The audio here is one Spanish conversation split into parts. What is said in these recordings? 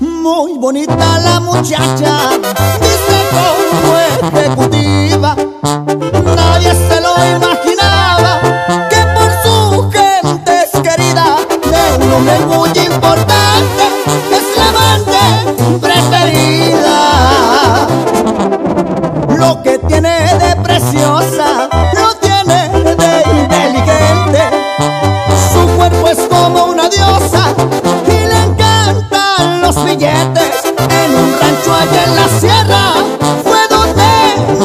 Muy bonita la muchacha, dice con fuerte. que tiene de preciosa lo tiene de inteligente. Su cuerpo es como una diosa y le encantan los billetes. En un rancho allá en la sierra fue donde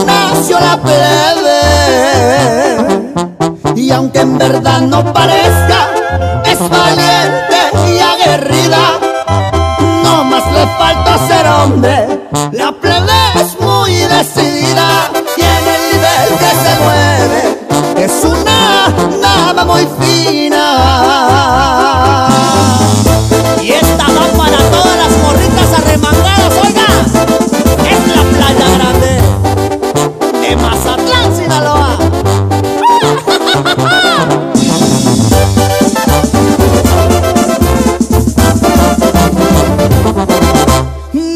nació la plebe. Y aunque en verdad no parezca, es valiente y aguerrida. muy fina. Y esta va para todas las morritas arremangadas, oiga. Es la playa grande de Mazatlán, Sinaloa.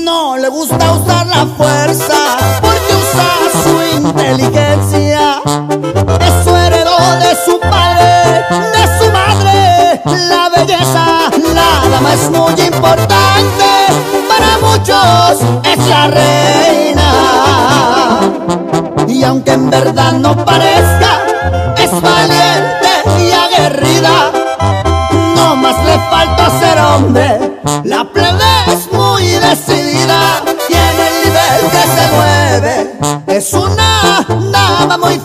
No le gusta usar la fuerza. belleza, nada más muy importante, para muchos es la reina. Y aunque en verdad no parezca, es valiente y aguerrida, no más le falta ser hombre, la plebe es muy decidida y en el nivel que se mueve es una dama muy